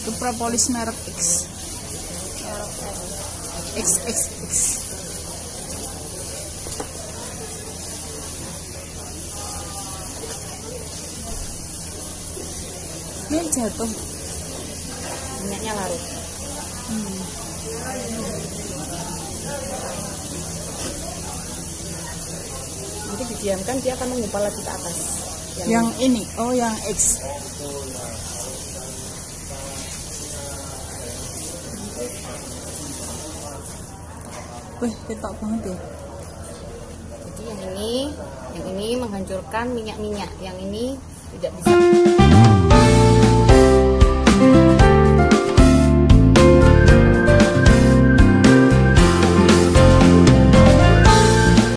Itu propolis merek X. X X X. Ini jatuh. Minyaknya larut. Nanti didiamkan dia akan mengumpal lagi ke atas. Yang ini, oh yang X. Wih, ketok banget ya. Jadi yang ini, yang ini menghancurkan minyak-minyak, yang ini tidak bisa.